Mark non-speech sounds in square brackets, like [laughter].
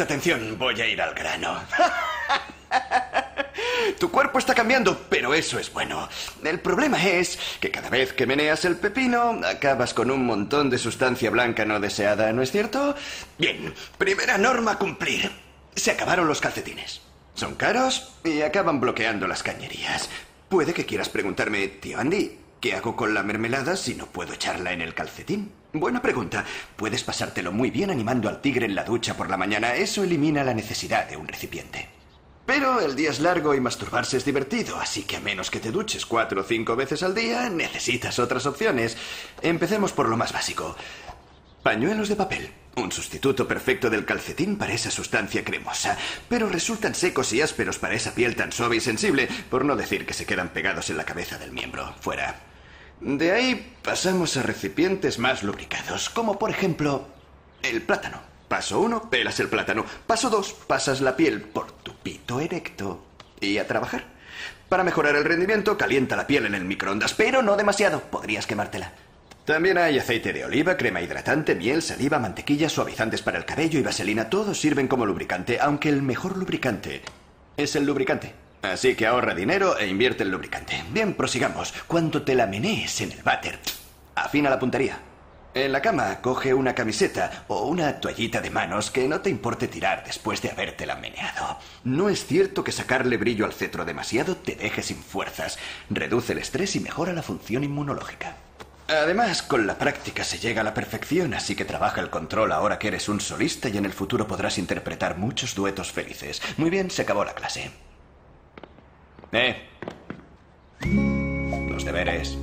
Atención, voy a ir al grano. [laughs] Tu cuerpo está cambiando, pero eso es bueno. El problema es que cada vez que meneas el pepino, acabas con un montón de sustancia blanca no deseada, ¿no es cierto? Bien, primera norma a cumplir. Se acabaron los calcetines. Son caros y acaban bloqueando las cañerías. Puede que quieras preguntarme, tío Andy, ¿qué hago con la mermelada si no puedo echarla en el calcetín? Buena pregunta. Puedes pasártelo muy bien animando al tigre en la ducha por la mañana. Eso elimina la necesidad de un recipiente. Pero el día es largo y masturbarse es divertido, así que a menos que te duches cuatro o cinco veces al día, necesitas otras opciones. Empecemos por lo más básico. Pañuelos de papel. Un sustituto perfecto del calcetín para esa sustancia cremosa, pero resultan secos y ásperos para esa piel tan suave y sensible, por no decir que se quedan pegados en la cabeza del miembro. Fuera. De ahí pasamos a recipientes más lubricados, como por ejemplo el plátano. Paso uno, pelas el plátano. Paso dos, pasas la piel por tu pito erecto. Y a trabajar. Para mejorar el rendimiento, calienta la piel en el microondas, pero no demasiado. Podrías quemártela. También hay aceite de oliva, crema hidratante, miel, saliva, mantequilla, suavizantes para el cabello y vaselina. Todos sirven como lubricante, aunque el mejor lubricante es el lubricante. Así que ahorra dinero e invierte en lubricante. Bien, prosigamos. Cuando te la menees en el váter, afina la puntería. En la cama, coge una camiseta o una toallita de manos que no te importe tirar después de habértela meneado. No es cierto que sacarle brillo al cetro demasiado te deje sin fuerzas. Reduce el estrés y mejora la función inmunológica. Además, con la práctica se llega a la perfección, así que trabaja el control ahora que eres un solista y en el futuro podrás interpretar muchos duetos felices. Muy bien, se acabó la clase. Eh. Los deberes.